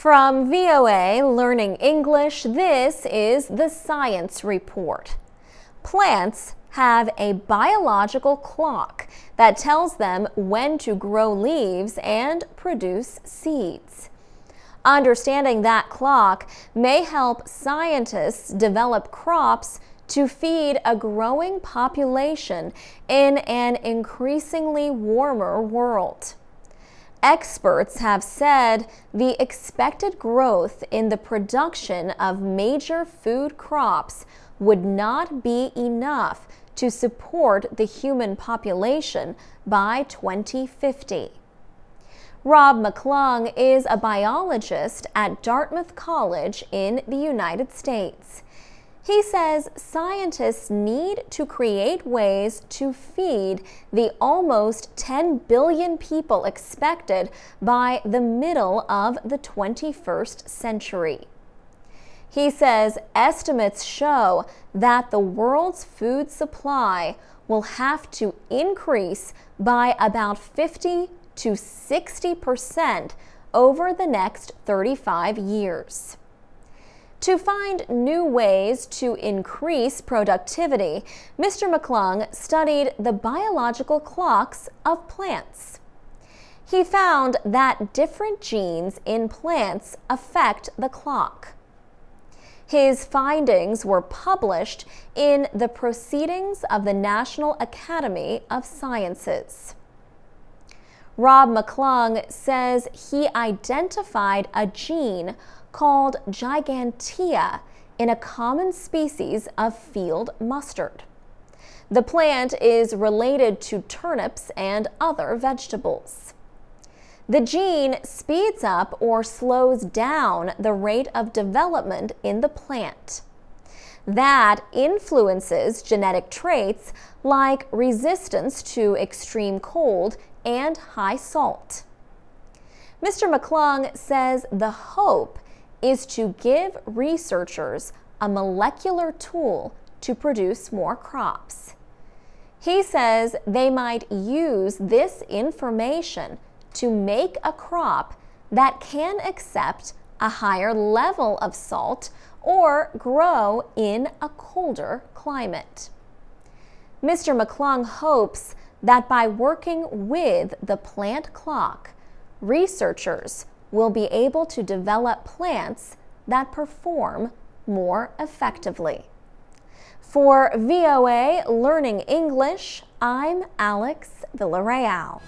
From VOA Learning English, this is the Science Report. Plants have a biological clock that tells them when to grow leaves and produce seeds. Understanding that clock may help scientists develop crops to feed a growing population in an increasingly warmer world. Experts have said the expected growth in the production of major food crops would not be enough to support the human population by 2050. Rob McClung is a biologist at Dartmouth College in the United States. He says scientists need to create ways to feed the almost 10 billion people expected by the middle of the 21st century. He says estimates show that the world's food supply will have to increase by about 50 to 60 percent over the next 35 years. To find new ways to increase productivity, Mr. McClung studied the biological clocks of plants. He found that different genes in plants affect the clock. His findings were published in the Proceedings of the National Academy of Sciences. Rob McClung says he identified a gene called gigantea in a common species of field mustard. The plant is related to turnips and other vegetables. The gene speeds up or slows down the rate of development in the plant. That influences genetic traits like resistance to extreme cold and high salt. Mr. McClung says the hope is to give researchers a molecular tool to produce more crops. He says they might use this information to make a crop that can accept a higher level of salt or grow in a colder climate. Mr. McClung hopes that by working with the plant clock, researchers will be able to develop plants that perform more effectively. For VOA Learning English, I'm Alex Villarreal.